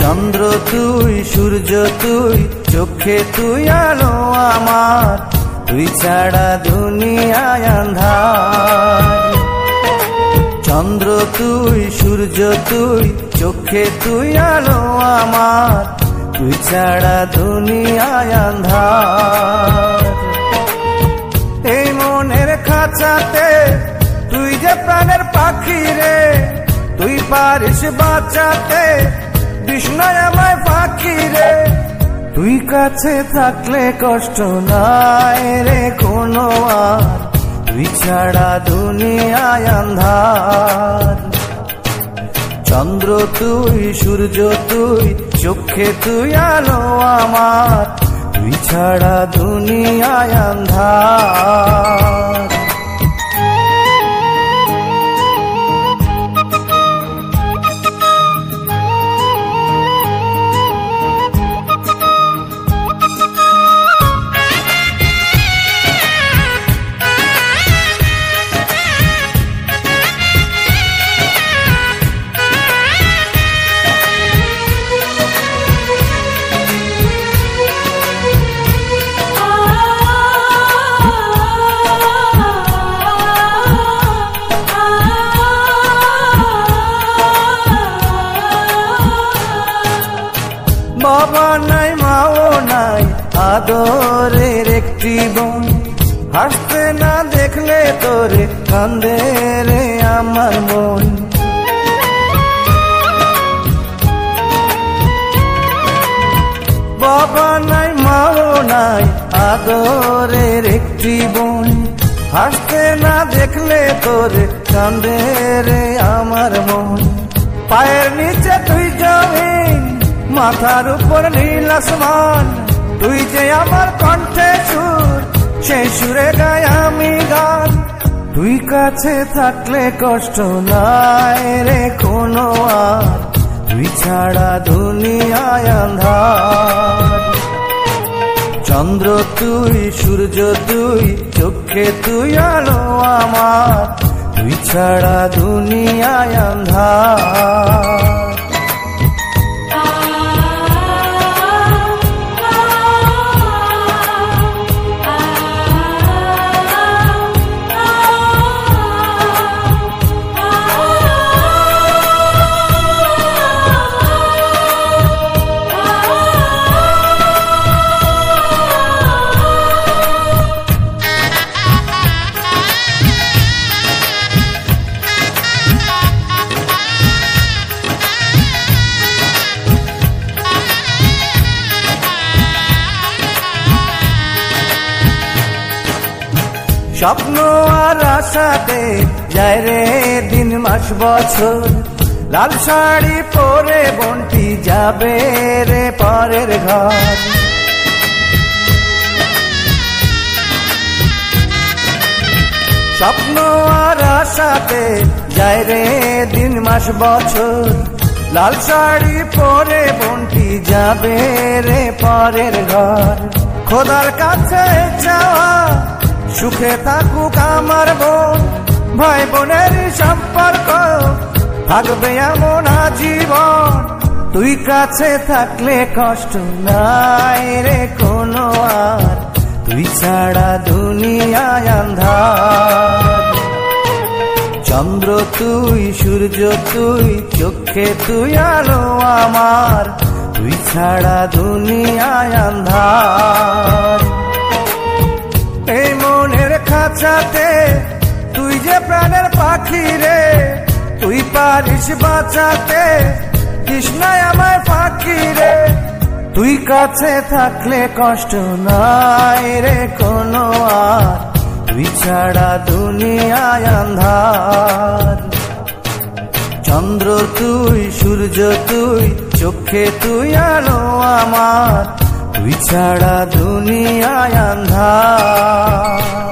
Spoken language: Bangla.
চন্দ্র তুই সূর্য তুই চোখে তুই আলো আমার। তুই ছাড়া দুনিয়া আন্ধার চন্দ্র তুই, সূর্য তুই, চোখে তুই, আলো আমার। তুই ছাড়া দুনিয়ায় আন্ধার এই মনের খাঁচাতে তুই যে প্রাণের পাখি রে, তুই পারিস বাঁচাতে বিষ্ণয় আমায় পাখি রে। তুই কাছে থাকলে কষ্ট নাই রে কোনো আর। তুই ছাড়া দুনিয়ায় আন্ধার। চন্দ্র তুই, সূর্য তুই, চোখে তুই, আলো আমার। তুই ছাড়া দুনিয়ায় আন্ধার। বাবা নাই, মাও নাই, আদরের একটি বোন। হাসতে না দেখলে তোরে কান্দে রে আমার মন। বাবা নাই, মাও নাই, আদরের একটি বোন। হাসতে না দেখলে তোরে কান্দে রে আমার মন। পায়ের নিচে মাথার উপর নীল আসমান, তুই যে আমার কণ্ঠে সুর সেই সুরে গায় আমি গান। তুই কাছে থাকলে কষ্ট নাই রে কোনো আর, তুই ছাড়া দুনিয়ায় আন্ধার চন্দ্র তুই, সূর্য তুই, চোখে তুই, আলো আমার, তুই ছাড়া দুনিয়ায় আন্ধার স্বপ্ন আর আশাতে যায় রে দিন মাস বছর। লাল শাড়ি পরে বন্টি যাবে রে পরের ঘর। স্বপ্ন আর আশাতে যায় রে দিন মাস বছর। লাল শাড়ি পরে বন্টি যাবে রে পরের ঘর। খোদার কাছে চাওয়া সুখে থাকুক আমার বোন, ভাই বোনের সম্পর্ক, থাকবে এমন আজীবন। তুই কাছে থাকলে কষ্ট নাই রে কোনো আর, তুই ছাড়া দুনিয়ায় আন্ধার চন্দ্র তুই, সূর্য তুই, চোখে তুই, আলো আমার, তুই ছাড়া দুনিয়ায় আন্ধার খাঁচাতে তুই যে প্রাণের পাখি রে, তুই পারিস বাঁচাতে। কৃষ্ণায় আমার পাখি রে। তুই কাছে থাকলে কষ্ট নাই রে কোনো আর। তুই ছাড়া দুনিয়ায় আন্ধার। চন্দ্র তুই, সূর্য তুই, চোখে তুই, আলো আমার। তুই ছাড়া দুনিয়ায় আন্ধার।